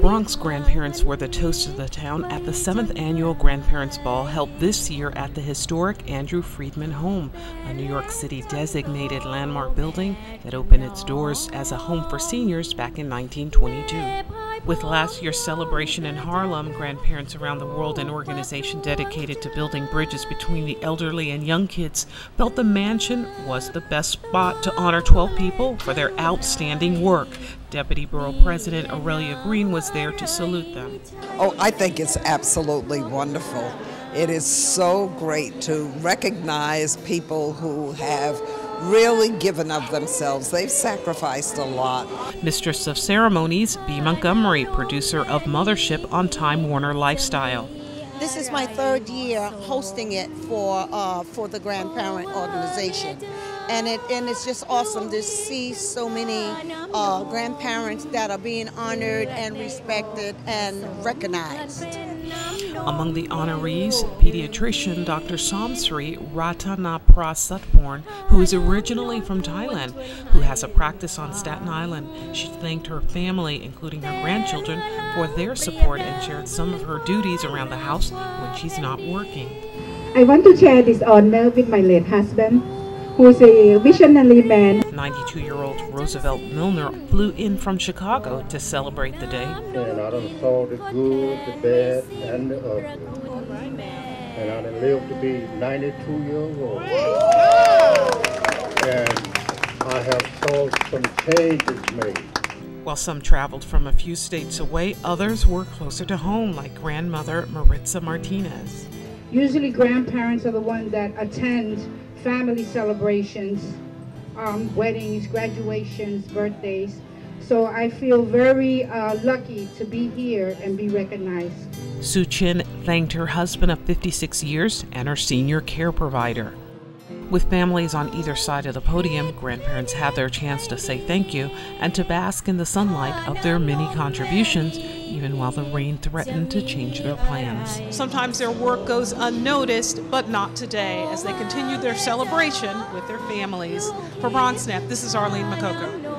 Bronx grandparents were the toast of the town at the 7th annual Grandparents Ball held this year at the historic Andrew Freedman Home, a New York City designated landmark building that opened its doors as a home for seniors back in 1922. With last year's celebration in Harlem, grandparents around the world, an organization dedicated to building bridges between the elderly and young kids, felt the mansion was the best spot to honor 12 people for their outstanding work. Deputy Borough President Aurelia Greene was there to salute them. Oh, I think it's absolutely wonderful. It is so great to recognize people who have really given of themselves. They've sacrificed a lot. Mistress of Ceremonies, B. Montgomery, producer of Mothership on Time Warner Lifestyle. This is my third year hosting it for uh, for the grandparent organization, and it and it's just awesome to see so many uh, grandparents that are being honored and respected and recognized. Among the honorees, pediatrician Dr. Somsri Ratanapra Sutborn, who is originally from Thailand, who has a practice on Staten Island. She thanked her family, including her grandchildren, for their support and shared some of her duties around the house when she's not working. I want to share this honor with my late husband, who's a visionary man. 92 year old Roosevelt Milner flew in from Chicago to celebrate the day. And I done saw the good, the bad, and the ugly. And I done lived to be 92 years old. And I have saw some changes made. While some traveled from a few states away, others were closer to home, like grandmother Maritza Martinez. Usually, grandparents are the ones that attend family celebrations, um, weddings, graduations, birthdays. So I feel very uh, lucky to be here and be recognized. Su Chin thanked her husband of 56 years and her senior care provider. With families on either side of the podium, grandparents had their chance to say thank you and to bask in the sunlight of their many contributions, even while the rain threatened to change their plans. Sometimes their work goes unnoticed, but not today, as they continue their celebration with their families. For BronxNet, this is Arlene Mukoko.